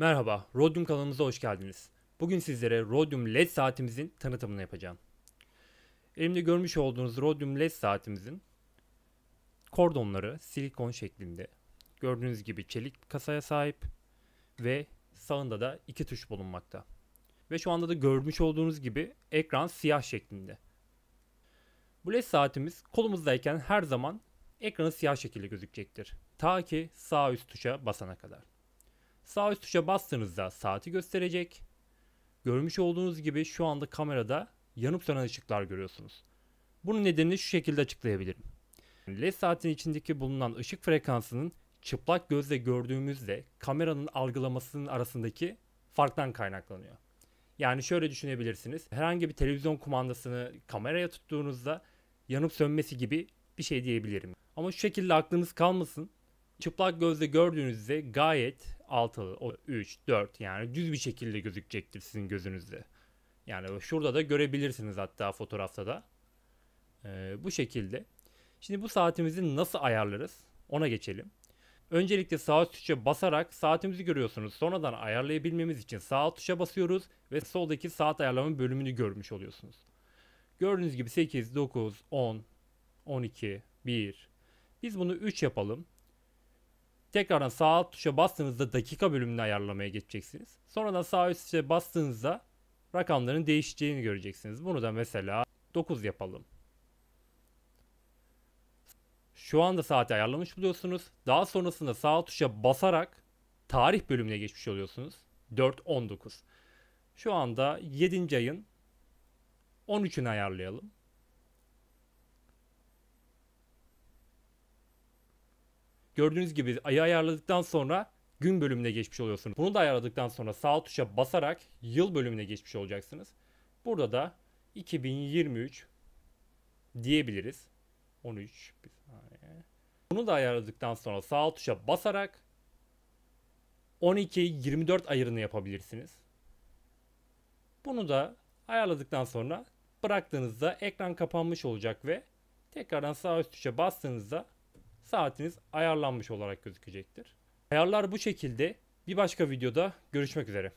Merhaba, Rodium kanalımıza hoş geldiniz. Bugün sizlere Rodium LED saatimizin tanıtımını yapacağım. Elimde görmüş olduğunuz Rodium LED saatimizin kordonları silikon şeklinde. Gördüğünüz gibi çelik kasaya sahip ve sağında da iki tuş bulunmakta. Ve şu anda da görmüş olduğunuz gibi ekran siyah şeklinde. Bu LED saatimiz kolumuzdayken her zaman ekranı siyah şekilde gözükecektir. Ta ki sağ üst tuşa basana kadar. Sağ üst tuşa bastığınızda saati gösterecek. Görmüş olduğunuz gibi şu anda kamerada yanıp sönen ışıklar görüyorsunuz. Bunun nedenini şu şekilde açıklayabilirim. LED saatin içindeki bulunan ışık frekansının çıplak gözle gördüğümüzle kameranın algılamasının arasındaki farktan kaynaklanıyor. Yani şöyle düşünebilirsiniz. Herhangi bir televizyon kumandasını kameraya tuttuğunuzda yanıp sönmesi gibi bir şey diyebilirim. Ama şu şekilde aklınız kalmasın. Çıplak gözle gördüğünüzde gayet altılı, 3, 4 yani düz bir şekilde gözükecektir sizin gözünüzde. Yani şurada da görebilirsiniz hatta fotoğrafta da. Ee, bu şekilde. Şimdi bu saatimizi nasıl ayarlarız? Ona geçelim. Öncelikle sağ tuşa basarak saatimizi görüyorsunuz. Sonradan ayarlayabilmemiz için sağ tuşa basıyoruz ve soldaki saat ayarlama bölümünü görmüş oluyorsunuz. Gördüğünüz gibi 8, 9, 10, 12, 1. Biz bunu 3 yapalım. Tekrardan sağ alt tuşa bastığınızda dakika bölümünü ayarlamaya geçeceksiniz. Sonradan sağ üst tuşa bastığınızda rakamların değişeceğini göreceksiniz. Bunu da mesela 9 yapalım. Şu anda saati ayarlamış buluyorsunuz. Daha sonrasında sağ tuşa basarak tarih bölümüne geçmiş oluyorsunuz. 4-19. Şu anda 7. ayın 13'ünü ayarlayalım. Gördüğünüz gibi ayı ayarladıktan sonra gün bölümüne geçmiş oluyorsunuz. Bunu da ayarladıktan sonra sağ tuşa basarak yıl bölümüne geçmiş olacaksınız. Burada da 2023 diyebiliriz. 13 bir saniye. Bunu da ayarladıktan sonra sağ tuşa basarak 12-24 ayarını yapabilirsiniz. Bunu da ayarladıktan sonra bıraktığınızda ekran kapanmış olacak ve tekrardan sağ üst tuşa bastığınızda saatiniz ayarlanmış olarak gözükecektir. Ayarlar bu şekilde. Bir başka videoda görüşmek üzere.